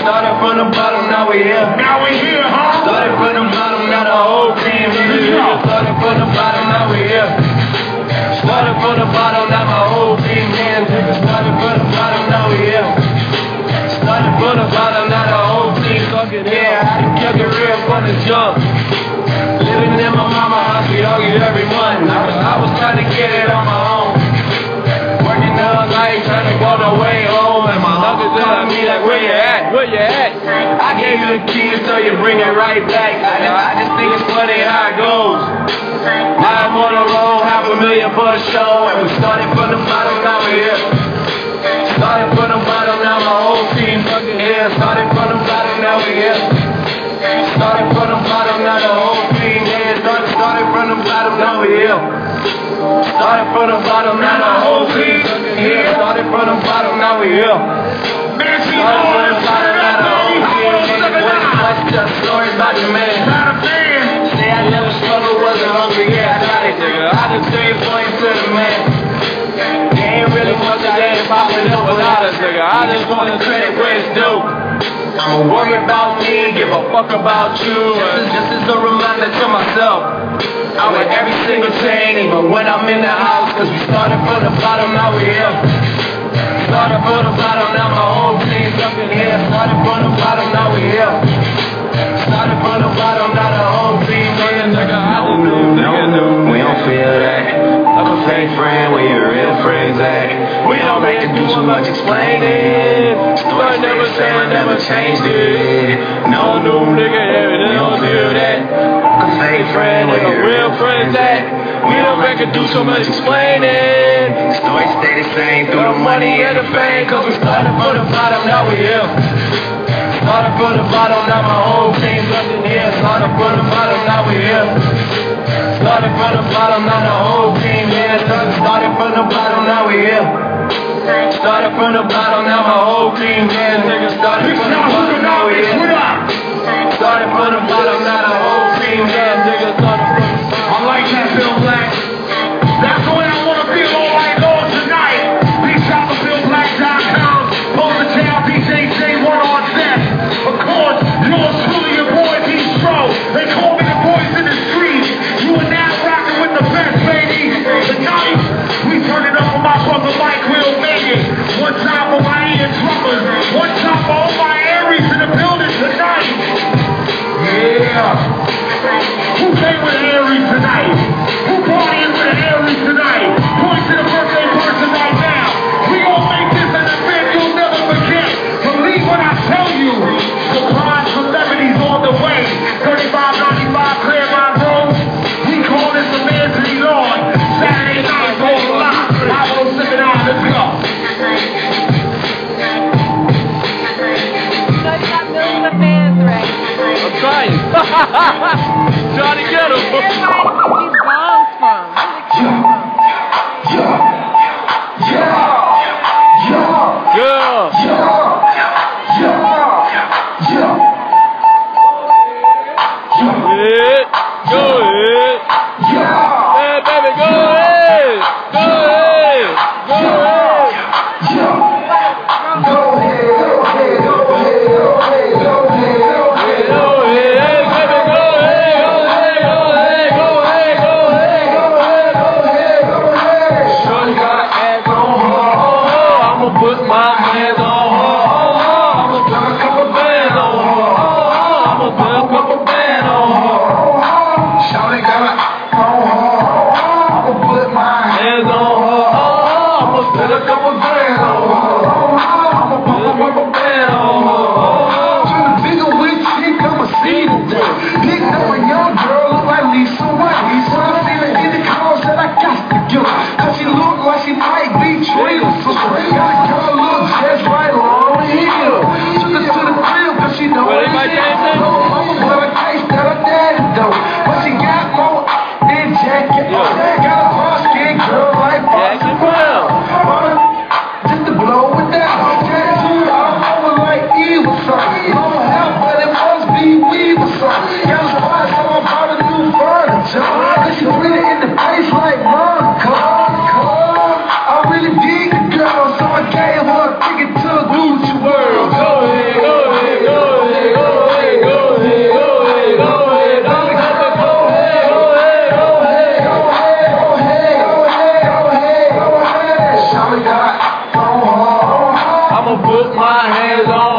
Started from the bottom, now we here. Now we here, huh? Started from the bottom, now the whole team here. Started from the bottom, now we here. Started from the bottom, now my whole team here. Started from the bottom, now we here. Started from the bottom, now the whole team fucking here. I kept it real from the jump. Living in my mama house, we argue every month. I was, I was trying to get it on my own. Working all night, trying to go the way home. Where you at? I gave you the keys so you bring it right back. I, just think it's funny how it goes. Now I'm on the road, half a million for a show. And we started from the bottom, now we're here. Started from the bottom, now my whole team fucking here. Started from the bottom, now we're here. Started from the bottom, now the whole team here. Started, started from the bottom, now we're here. Started from the bottom, now the whole team here. Started from the bottom, now we're here. I just to want the credit where it's due. I'ma worry about me, give a fuck about you. This is just as a reminder to myself. I wear every single chain, even when I'm in the house. Cause we started from the bottom, now we here. Started from the bottom, now my Started from the bottom, now we here. Started from the bottom, now the whole team in nigga. I just knew, nigga. We don't feel that. I'm a fake friend where your real friends at. We don't make it do too much explaining. Story never saying never changed it. No new nigga here, we don't feel that. A fake friend where your real friends at. We don't make it do so much explaining. Story stay the same through the money and the fame. Cause we started from the bottom, now we here. Started from the bottom, now my whole team's up here. Started from the bottom, now we here. Started from the bottom, now the whole team here. Started from the bottom, now we here. Started from the bottom, now my whole team here. Nigga, started from the bottom, now we here. Started from the bottom, now the whole team here. trying. Johnny, get him. took my hands off.